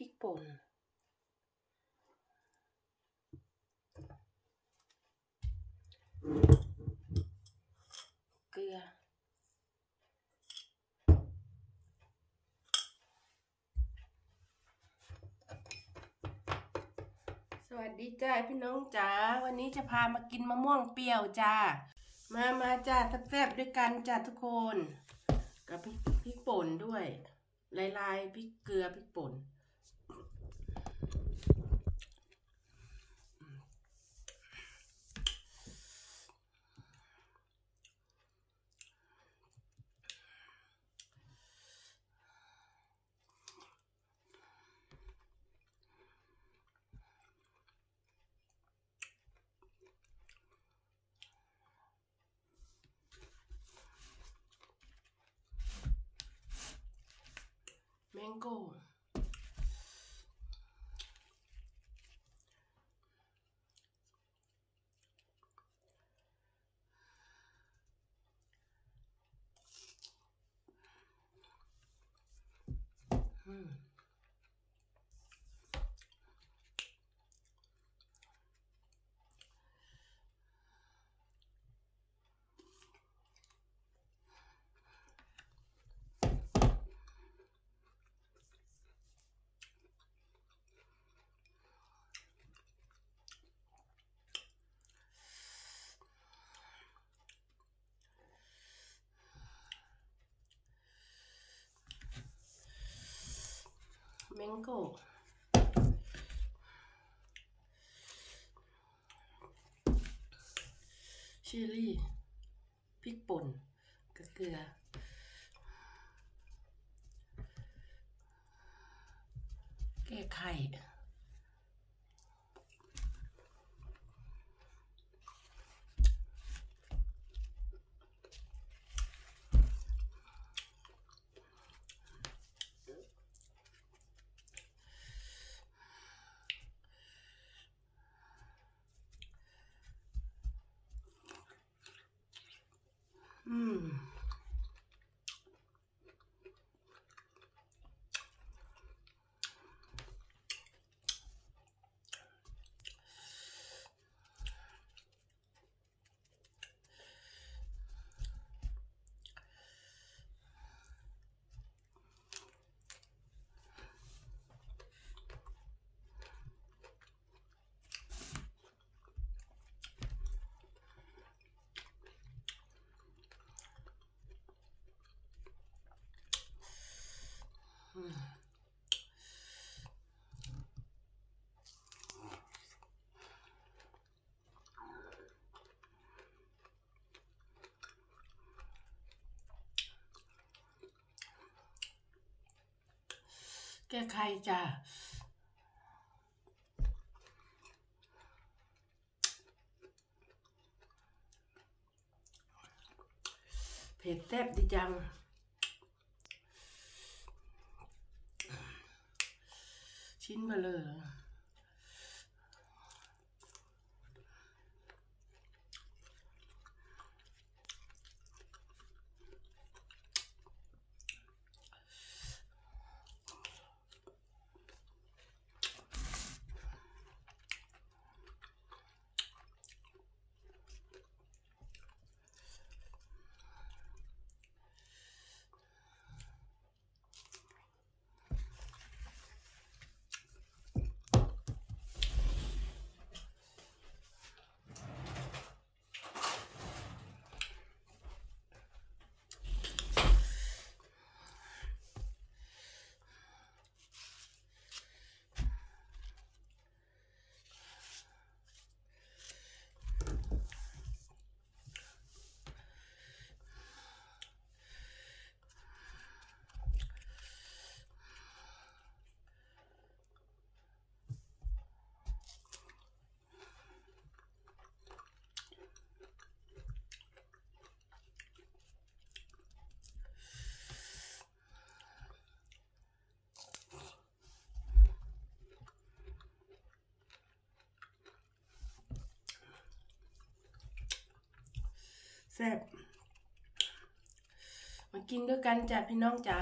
ริกป่นเกลือ สวัสดีจ้าพี่น้องจ๋า วันนี้จะพามากินมะม่วงเปรี้ยวจ้า มามาจ้าแซ่บๆด้วยกันจ้าทุกคน กับพริกพริกป่นด้วยลายลายๆพริกเกลือพริกป่น แม แมงโก้ชิลลี่พริกป่นกระเกลือแก้ไข อื แก้ไขจ้ะเผ็ดแซ่บดีจัง ชิ้นมาเลย ซ่บมากินด้วยกันจ้ะพี่น้องจ๋า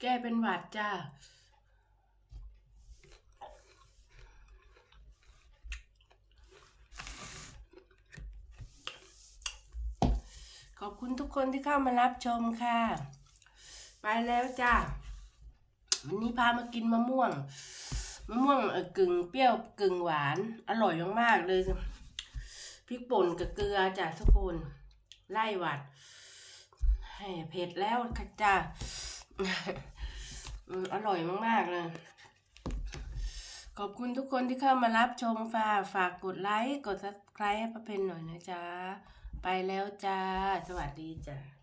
แก้เป็นหวัดจ้าขอบคุณทุกคนที่เข้ามารับชมค่ะ ไปแล้วจ้าวันนี้พามากินมะม่วง มะม่วงกึ่งเปรี้ยวกึ่งหวาน อร่อยมากๆเลยพริกป่นกับเกลือจ้ะทุกคนไล่หวัดให้เผ็ดแล้วค่ะจ้าอร่อยมากๆเลย ขอบคุณทุกคนที่เข้ามารับชมฝากฝากกดไลค์ กด subscribe ให้ป้าเพนหน่อยนะจ๊ะ ไปแล้วจ้า สวัสดีจ้ะ